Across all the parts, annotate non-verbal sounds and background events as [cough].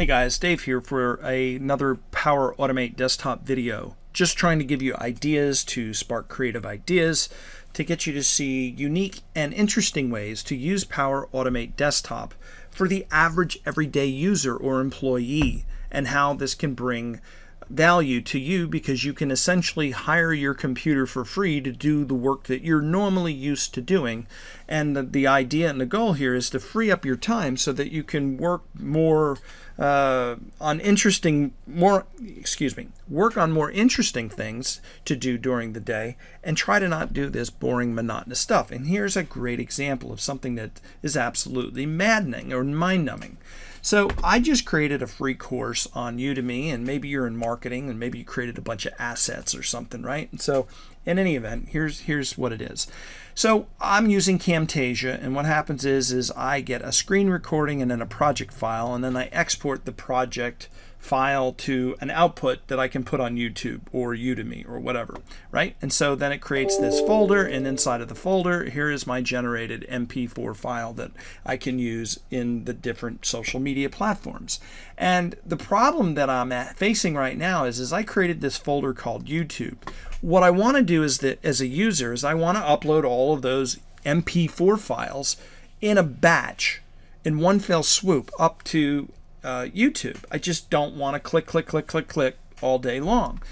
Hey guys, Dave here for another Power Automate desktop video. Just trying to give you ideas to spark creative ideas to get you to see unique and interesting ways to use Power Automate desktop for the average everyday user or employee and how this can bring value to you because you can essentially hire your computer for free to do the work that you're normally used to doing. And the, the idea and the goal here is to free up your time so that you can work more uh, on interesting, more, excuse me, work on more interesting things to do during the day and try to not do this boring, monotonous stuff. And here's a great example of something that is absolutely maddening or mind numbing. So I just created a free course on Udemy, and maybe you're in marketing, and maybe you created a bunch of assets or something, right? And so, in any event, here's here's what it is. So I'm using Camtasia, and what happens is is I get a screen recording and then a project file, and then I export the project file to an output that I can put on YouTube or Udemy or whatever, right? And so then it creates this folder, and inside of the folder, here is my generated MP4 file that I can use in the different social media platforms. And the problem that I'm facing right now is, is I created this folder called YouTube. What I want to do is that as a user is I want to upload all of those MP4 files in a batch in one fell swoop up to uh, YouTube. I just don't want to click, click, click, click, click all day long.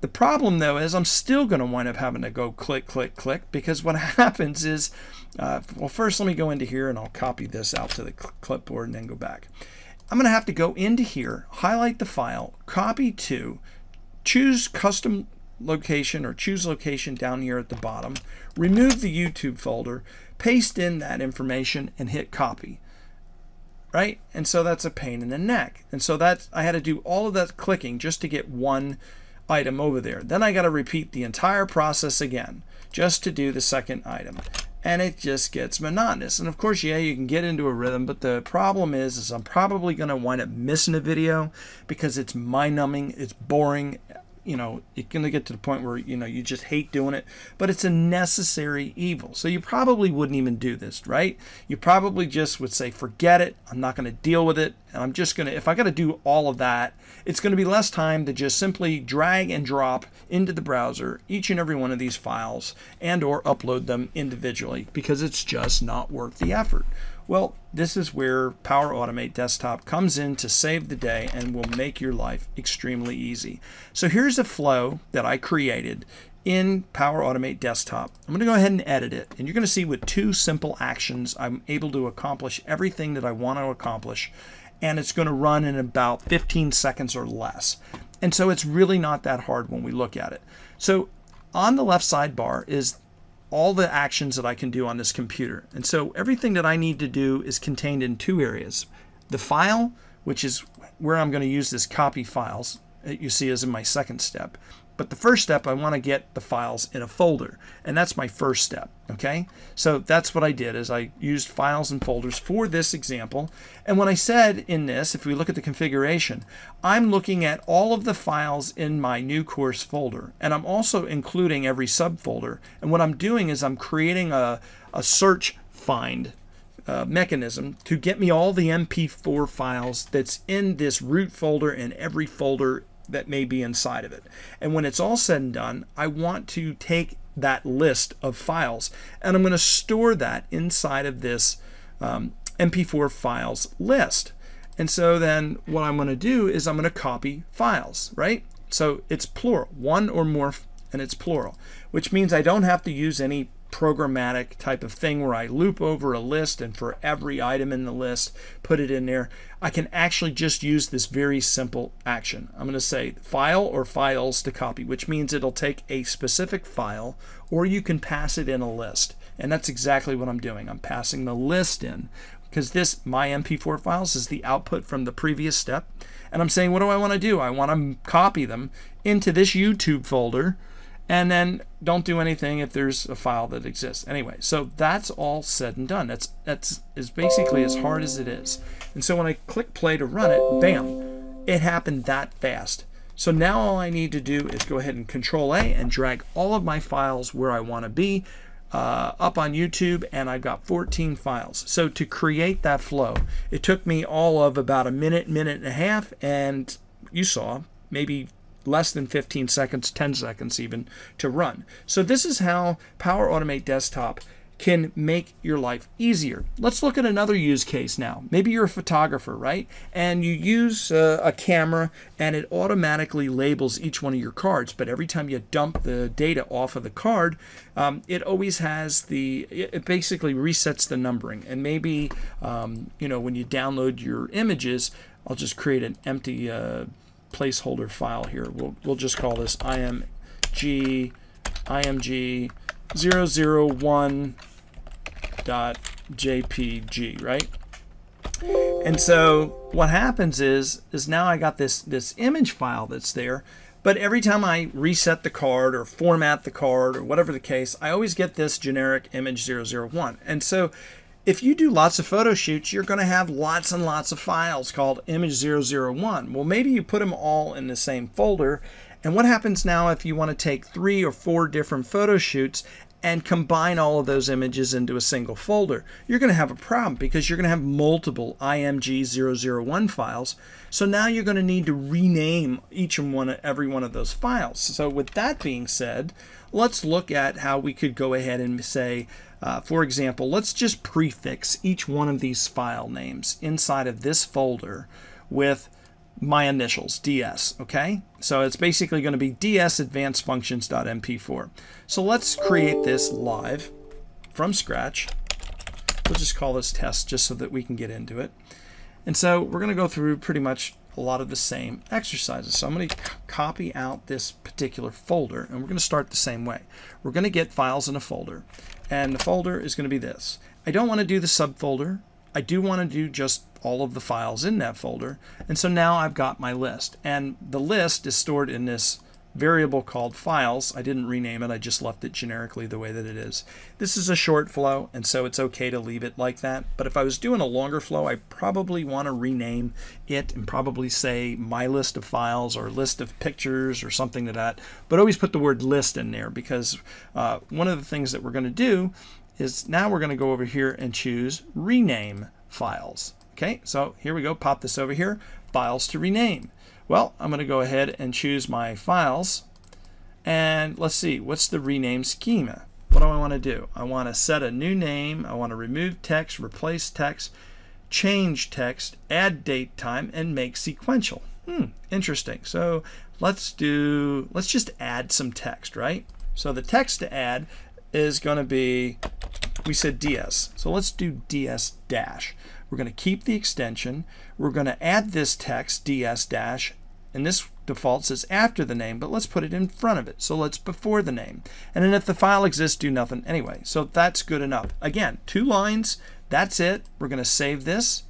The problem though is I'm still going to wind up having to go click, click, click because what [laughs] happens is, uh, well, first let me go into here and I'll copy this out to the clipboard and then go back. I'm going to have to go into here, highlight the file, copy to, choose custom location or choose location down here at the bottom, remove the YouTube folder, paste in that information and hit copy right? And so that's a pain in the neck. And so that's I had to do all of that clicking just to get one item over there. Then I got to repeat the entire process again just to do the second item. And it just gets monotonous. And of course, yeah, you can get into a rhythm, but the problem is, is I'm probably going to wind up missing a video because it's mind-numbing, it's boring, you know, you're going to get to the point where, you know, you just hate doing it, but it's a necessary evil. So you probably wouldn't even do this, right? You probably just would say, forget it. I'm not going to deal with it. And I'm just going to, if I got to do all of that, it's going to be less time to just simply drag and drop into the browser each and every one of these files and or upload them individually because it's just not worth the effort. Well, this is where Power Automate Desktop comes in to save the day and will make your life extremely easy. So here's a flow that I created in Power Automate Desktop. I'm going to go ahead and edit it. And you're going to see with two simple actions, I'm able to accomplish everything that I want to accomplish. And it's going to run in about 15 seconds or less. And so it's really not that hard when we look at it. So on the left sidebar is all the actions that I can do on this computer. And so everything that I need to do is contained in two areas. The file, which is where I'm going to use this copy files that you see is in my second step. But the first step, I want to get the files in a folder, and that's my first step, okay? So that's what I did, is I used files and folders for this example. And when I said in this, if we look at the configuration, I'm looking at all of the files in my new course folder, and I'm also including every subfolder. And what I'm doing is I'm creating a, a search find uh, mechanism to get me all the MP4 files that's in this root folder and every folder that may be inside of it. And when it's all said and done, I want to take that list of files and I'm going to store that inside of this um, MP4 files list. And so then what I'm going to do is I'm going to copy files, right? So it's plural, one or more, and it's plural, which means I don't have to use any programmatic type of thing where I loop over a list and for every item in the list, put it in there. I can actually just use this very simple action. I'm going to say file or files to copy, which means it'll take a specific file or you can pass it in a list. And that's exactly what I'm doing. I'm passing the list in because this, my MP4 files, is the output from the previous step. And I'm saying, what do I want to do? I want to copy them into this YouTube folder and then don't do anything if there's a file that exists. Anyway, so that's all said and done. That's that's is basically as hard as it is. And so when I click play to run it, bam, it happened that fast. So now all I need to do is go ahead and control A and drag all of my files where I want to be. uh, up on YouTube and I've got 14 files. So to create that flow, it took me all of about a minute, minute and a half, and you saw maybe less than 15 seconds, 10 seconds even, to run. So this is how Power Automate Desktop can make your life easier. Let's look at another use case now. Maybe you're a photographer, right? And you use uh, a camera and it automatically labels each one of your cards. But every time you dump the data off of the card, um, it always has the, it basically resets the numbering. And maybe, um, you know, when you download your images, I'll just create an empty uh, placeholder file here. We'll, we'll just call this img img 001.jpg, right? And so what happens is, is now I got this, this image file that's there, but every time I reset the card or format the card or whatever the case, I always get this generic image 001. And so if you do lots of photo shoots, you're going to have lots and lots of files called image 001. Well, maybe you put them all in the same folder. And what happens now if you want to take three or four different photo shoots and combine all of those images into a single folder, you're going to have a problem because you're going to have multiple IMG001 files. So now you're going to need to rename each and one, every one of those files. So with that being said, let's look at how we could go ahead and say, uh, for example, let's just prefix each one of these file names inside of this folder with my initials, DS, okay? So it's basically going to be ds advanced functions.mp4. So let's create this live from scratch. We'll just call this test just so that we can get into it. And so we're going to go through pretty much a lot of the same exercises. So I'm going to copy out this particular folder and we're going to start the same way. We're going to get files in a folder and the folder is going to be this. I don't want to do the subfolder. I do want to do just all of the files in that folder. And so now I've got my list. And the list is stored in this variable called files. I didn't rename it, I just left it generically the way that it is. This is a short flow, and so it's okay to leave it like that. But if I was doing a longer flow, I probably want to rename it and probably say my list of files or list of pictures or something like that. But always put the word list in there because uh, one of the things that we're going to do is now we're going to go over here and choose rename files. Okay, so here we go, pop this over here, files to rename. Well, I'm going to go ahead and choose my files. And let's see, what's the rename schema? What do I want to do? I want to set a new name. I want to remove text, replace text, change text, add date time, and make sequential. Hmm, interesting. So let's do, let's just add some text, right? So the text to add is going to be, we said DS. So let's do DS dash. We're going to keep the extension. We're going to add this text, ds dash, and this default says after the name, but let's put it in front of it. So let's before the name. And then if the file exists, do nothing anyway. So that's good enough. Again, two lines. That's it. We're going to save this.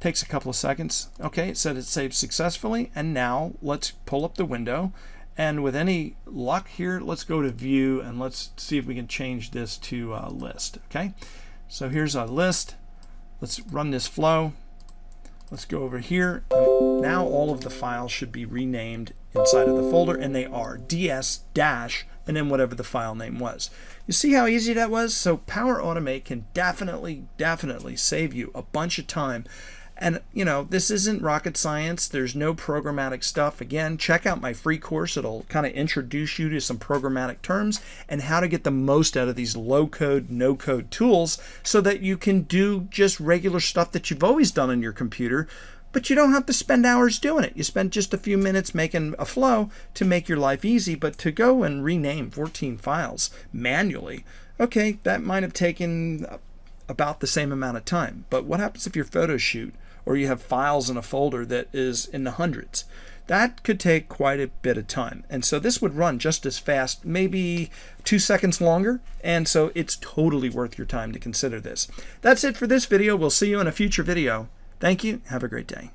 Takes a couple of seconds. Okay, it said it saved successfully. And now let's pull up the window. And with any luck here, let's go to view and let's see if we can change this to uh, list. Okay. So here's a list. Let's run this flow. Let's go over here. Now all of the files should be renamed inside of the folder, and they are ds dash and then whatever the file name was. You see how easy that was? So Power Automate can definitely, definitely save you a bunch of time and, you know, this isn't rocket science. There's no programmatic stuff. Again, check out my free course. It'll kind of introduce you to some programmatic terms and how to get the most out of these low code, no code tools so that you can do just regular stuff that you've always done on your computer, but you don't have to spend hours doing it. You spend just a few minutes making a flow to make your life easy, but to go and rename 14 files manually, okay, that might have taken about the same amount of time. But what happens if your photo shoot or you have files in a folder that is in the hundreds. That could take quite a bit of time. And so this would run just as fast, maybe two seconds longer. And so it's totally worth your time to consider this. That's it for this video. We'll see you in a future video. Thank you. Have a great day.